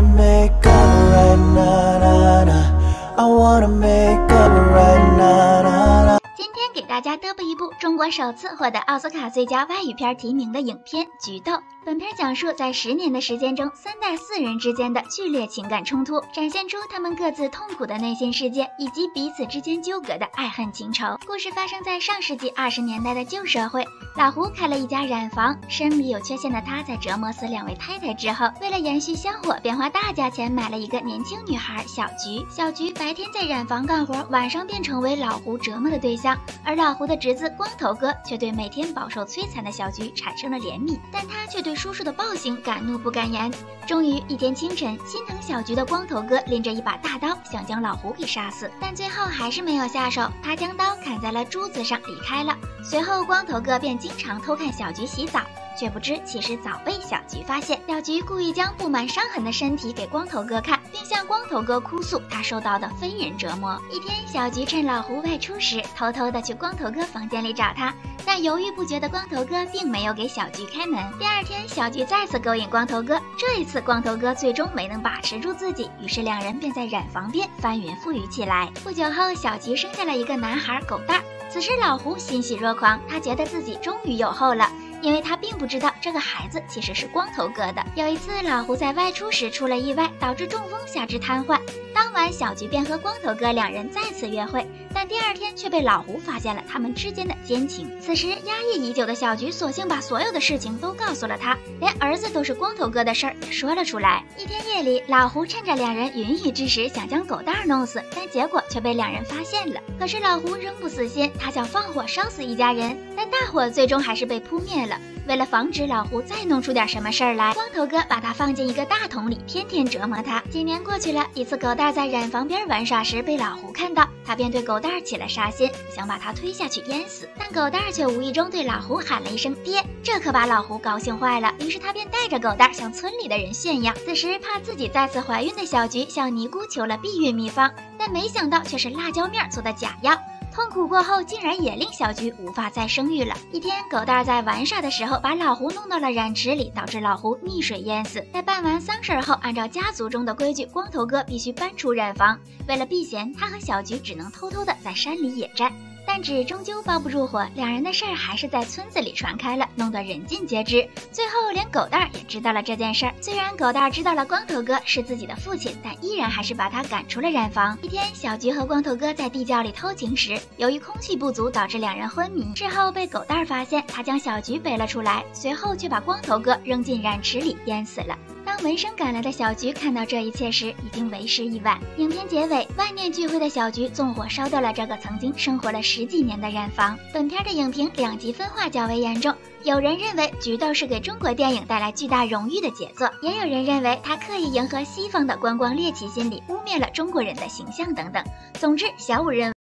wanna make up right now, nah, nah. I wanna make up right now, nah, nah. 今天给大家嘚啵一部中国首次获得奥斯卡最佳外语片提名的影片《菊豆》。本片讲述在十年的时间中，三代四人之间的剧烈情感冲突，展现出他们各自痛苦的内心世界以及彼此之间纠葛的爱恨情仇。故事发生在上世纪二十年代的旧社会，老胡开了一家染坊，身体有缺陷的他在折磨死两位太太之后，为了延续香火，便花大价钱买了一个年轻女孩小菊。小菊白天在染坊干活，晚上便成为老胡折磨的对象。而老胡的侄子光头哥却对每天饱受摧残的小菊产生了怜悯，但他却对叔叔的暴行敢怒不敢言。终于一天清晨，心疼小菊的光头哥拎着一把大刀，想将老胡给杀死，但最后还是没有下手。他将刀砍在了珠子上，离开了。随后，光头哥便经常偷看小菊洗澡。却不知，其实早被小菊发现。小菊故意将布满伤痕的身体给光头哥看，并向光头哥哭诉他受到的非人折磨。一天，小菊趁老胡外出时，偷偷的去光头哥房间里找他，但犹豫不决的光头哥并没有给小菊开门。第二天，小菊再次勾引光头哥，这一次光头哥最终没能把持住自己，于是两人便在染房边翻云覆雨起来。不久后，小菊生下了一个男孩狗蛋。此时，老胡欣喜若狂，他觉得自己终于有后了。因为他并不知道这个孩子其实是光头哥的。有一次，老胡在外出时出了意外，导致中风下肢瘫痪。当晚，小菊便和光头哥两人再次约会，但第二天却被老胡发现了他们之间的奸情。此时，压抑已久的小菊索性把所有的事情都告诉了他，连儿子都是光头哥的事儿也说了出来。一天夜里，老胡趁着两人云雨之时，想将狗蛋儿弄死，但结果却被两人发现了。可是老胡仍不死心，他想放火烧死一家人，但大火最终还是被扑灭了。为了防止老胡再弄出点什么事儿来，光头哥把他放进一个大桶里，天天折磨他。几年过去了，一次狗蛋在染房边玩耍时被老胡看到，他便对狗蛋起了杀心，想把他推下去淹死。但狗蛋却无意中对老胡喊了一声“爹”，这可把老胡高兴坏了。于是他便带着狗蛋向村里的人炫耀。此时怕自己再次怀孕的小菊向尼姑求了避孕秘方，但没想到却是辣椒面做的假药。痛苦过后，竟然也令小菊无法再生育了。一天，狗蛋在玩耍的时候，把老胡弄到了染池里，导致老胡溺水淹死。在办完丧事后，按照家族中的规矩，光头哥必须搬出染房。为了避嫌，他和小菊只能偷偷的在山里野战。但纸终究包不住火，两人的事儿还是在村子里传开了，弄得人尽皆知。最后连狗蛋儿也知道了这件事儿。虽然狗蛋儿知道了光头哥是自己的父亲，但依然还是把他赶出了染房。一天，小菊和光头哥在地窖里偷情时，由于空气不足，导致两人昏迷。事后被狗蛋儿发现，他将小菊背了出来，随后却把光头哥扔进染池里淹死了。当闻声赶来的小菊看到这一切时，已经为时已晚。影片结尾，万念俱灰的小菊纵火烧掉了这个曾经生活了十几年的染坊。本片的影评两极分化较为严重，有人认为《菊豆》是给中国电影带来巨大荣誉的杰作，也有人认为它刻意迎合西方的观光猎奇心理，污蔑了中国人的形象等等。总之，小五认为。